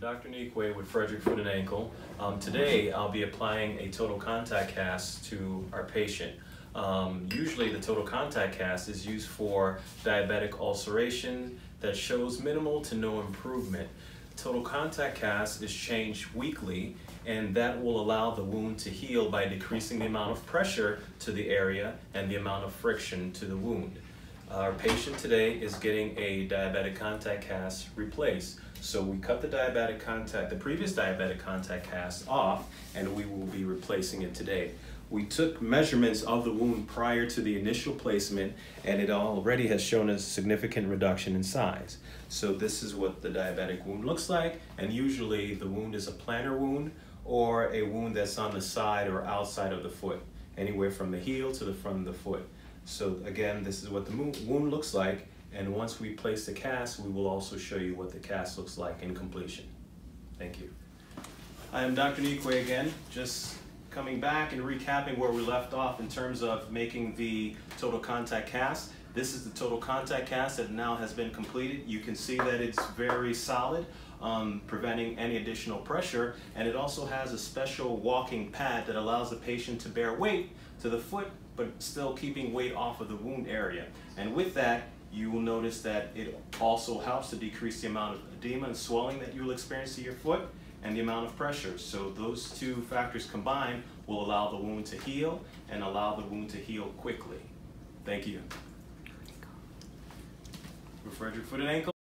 Neequaye with Frederick Foot and Ankle. Um, today I'll be applying a total contact cast to our patient. Um, usually the total contact cast is used for diabetic ulceration that shows minimal to no improvement. Total contact cast is changed weekly and that will allow the wound to heal by decreasing the amount of pressure to the area and the amount of friction to the wound. Our patient today is getting a diabetic contact cast replaced. So we cut the diabetic contact, the previous diabetic contact cast off, and we will be replacing it today. We took measurements of the wound prior to the initial placement, and it already has shown a significant reduction in size. So this is what the diabetic wound looks like, and usually the wound is a plantar wound or a wound that's on the side or outside of the foot, anywhere from the heel to the front of the foot. So again, this is what the wound looks like. And once we place the cast, we will also show you what the cast looks like in completion. Thank you. I am Dr. Neequaye again, just coming back and recapping where we left off in terms of making the total contact cast. This is the total contact cast that now has been completed. You can see that it's very solid, um, preventing any additional pressure, and it also has a special walking pad that allows the patient to bear weight to the foot, but still keeping weight off of the wound area. And with that, you will notice that it also helps to decrease the amount of edema and swelling that you will experience to your foot and the amount of pressure. So those two factors combined will allow the wound to heal and allow the wound to heal quickly. Thank you. For Frederick Foot and Ankle.